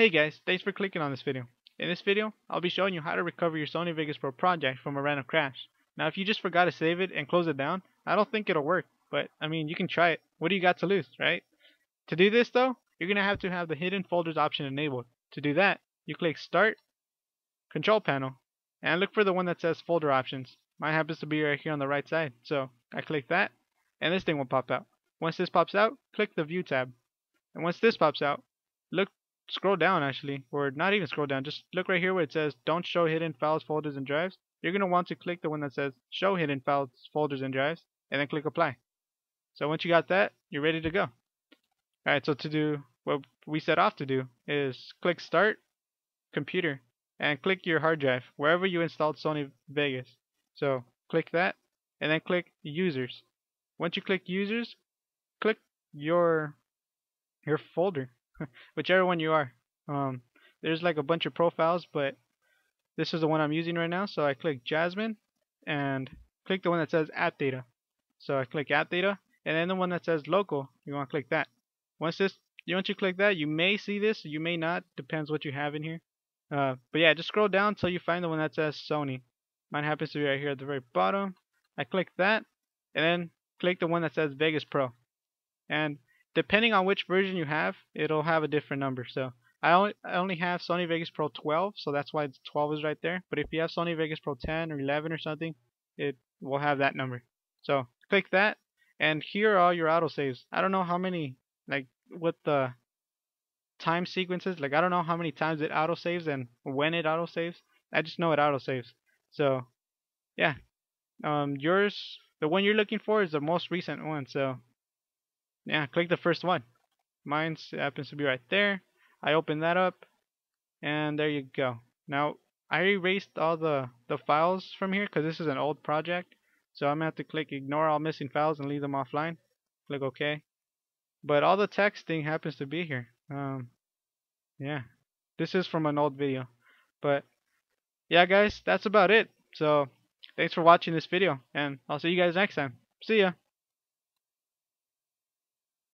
Hey guys, thanks for clicking on this video. In this video, I'll be showing you how to recover your Sony Vegas Pro project from a random crash. Now if you just forgot to save it and close it down, I don't think it'll work, but I mean you can try it. What do you got to lose, right? To do this though, you're going to have to have the hidden folders option enabled. To do that, you click start, control panel, and look for the one that says folder options. Mine happens to be right here on the right side, so I click that, and this thing will pop out. Once this pops out, click the view tab. And once this pops out, look scroll down actually, or not even scroll down, just look right here where it says don't show hidden files, folders, and drives. You're going to want to click the one that says show hidden files, folders, and drives, and then click apply. So once you got that, you're ready to go. Alright, so to do what we set off to do is click start, computer, and click your hard drive, wherever you installed Sony Vegas. So click that, and then click users. Once you click users, click your your folder whichever one you are. Um, there's like a bunch of profiles, but this is the one I'm using right now. So I click Jasmine and click the one that says app data. So I click app data, and then the one that says local, you want to click that. Once this, once you click that, you may see this, you may not, depends what you have in here. Uh, but yeah, just scroll down until you find the one that says Sony. Mine happens to be right here at the very bottom. I click that, and then click the one that says Vegas Pro. And depending on which version you have, it'll have a different number. So I only, I only have Sony Vegas Pro 12, so that's why 12 is right there. But if you have Sony Vegas Pro 10 or 11 or something, it will have that number. So click that, and here are all your autosaves. I don't know how many, like, what the time sequences. Like, I don't know how many times it autosaves and when it autosaves. I just know it autosaves. So, yeah. Um, yours, the one you're looking for is the most recent one. So yeah, click the first one. Mine happens to be right there. I open that up, and there you go. Now, I erased all the, the files from here because this is an old project. So I'm going to have to click ignore all missing files and leave them offline. Click OK. But all the texting happens to be here. Um, yeah, this is from an old video. But yeah, guys, that's about it. So thanks for watching this video, and I'll see you guys next time. See ya.